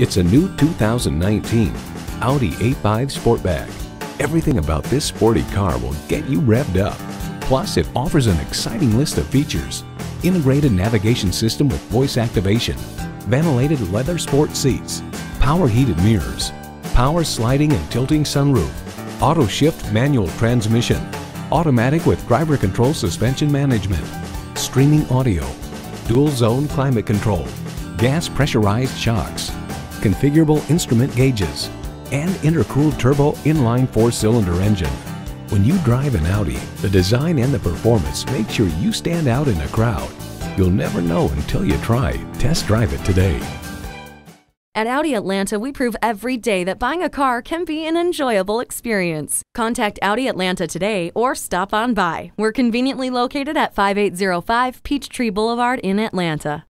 It's a new 2019 Audi A5 Sportback. Everything about this sporty car will get you revved up. Plus, it offers an exciting list of features. Integrated navigation system with voice activation, ventilated leather sport seats, power heated mirrors, power sliding and tilting sunroof, auto shift manual transmission, automatic with driver control suspension management, streaming audio, dual zone climate control, gas pressurized shocks, configurable instrument gauges, and intercooled turbo inline four-cylinder engine. When you drive an Audi, the design and the performance make sure you stand out in a crowd. You'll never know until you try. Test drive it today. At Audi Atlanta, we prove every day that buying a car can be an enjoyable experience. Contact Audi Atlanta today or stop on by. We're conveniently located at 5805 Peachtree Boulevard in Atlanta.